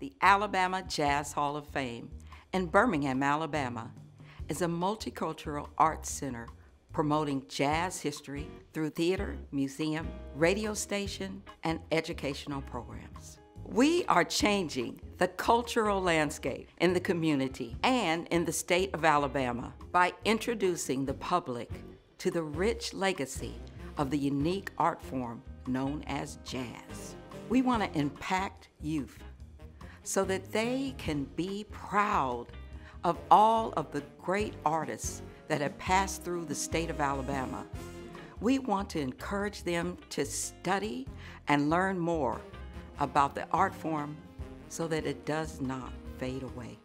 The Alabama Jazz Hall of Fame in Birmingham, Alabama is a multicultural arts center promoting jazz history through theater, museum, radio station, and educational programs. We are changing the cultural landscape in the community and in the state of Alabama by introducing the public to the rich legacy of the unique art form known as jazz. We want to impact youth so that they can be proud of all of the great artists that have passed through the state of Alabama. We want to encourage them to study and learn more about the art form so that it does not fade away.